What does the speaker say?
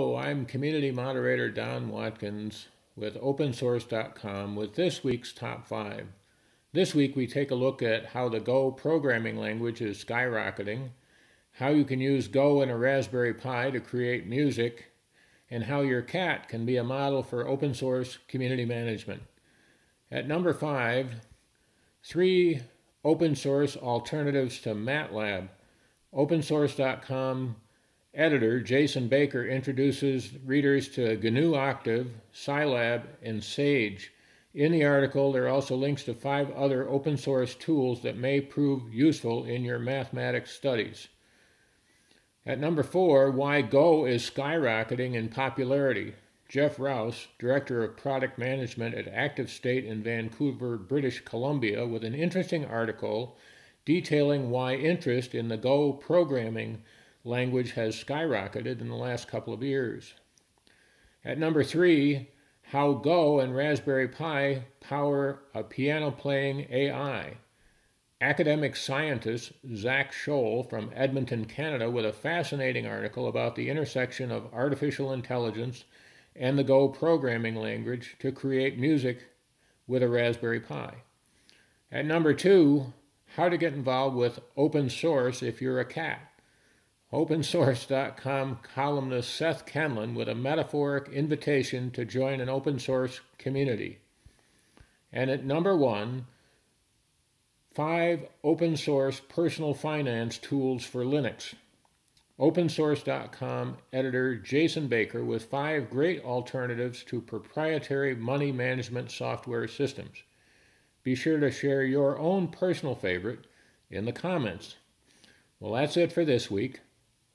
Hello, I'm community moderator Don Watkins with OpenSource.com with this week's top five. This week we take a look at how the Go programming language is skyrocketing, how you can use Go in a Raspberry Pi to create music, and how your cat can be a model for open source community management. At number five, three open source alternatives to MATLAB. OpenSource.com editor Jason Baker introduces readers to GNU Octave, Scilab, and Sage. In the article, there are also links to five other open source tools that may prove useful in your mathematics studies. At number four, why Go is skyrocketing in popularity. Jeff Rouse, Director of Product Management at Active State in Vancouver, British Columbia, with an interesting article detailing why interest in the Go programming language has skyrocketed in the last couple of years. At number three, how Go and Raspberry Pi power a piano playing AI. Academic scientist Zach Scholl from Edmonton, Canada, with a fascinating article about the intersection of artificial intelligence and the Go programming language to create music with a Raspberry Pi. At number two, how to get involved with open source if you're a cat. OpenSource.com columnist Seth Kenlon with a metaphoric invitation to join an open source community. And at number one, five open source personal finance tools for Linux. OpenSource.com editor Jason Baker with five great alternatives to proprietary money management software systems. Be sure to share your own personal favorite in the comments. Well, that's it for this week.